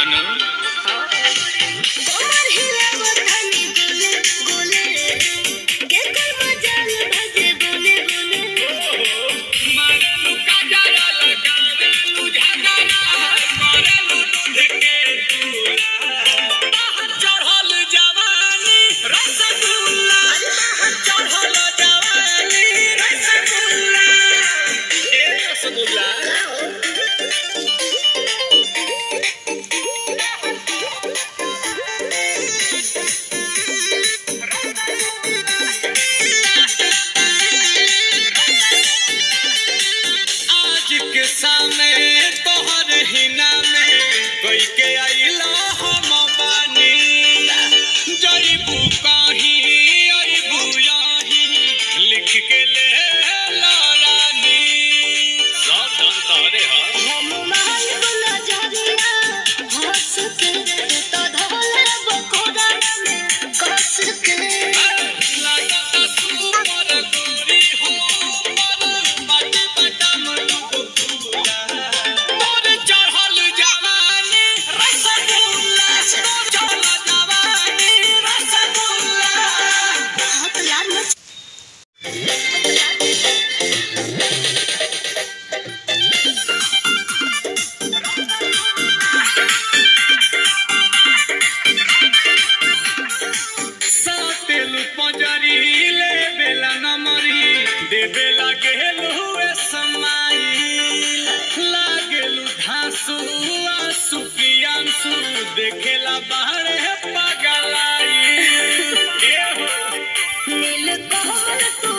Anu. Come on, let's go.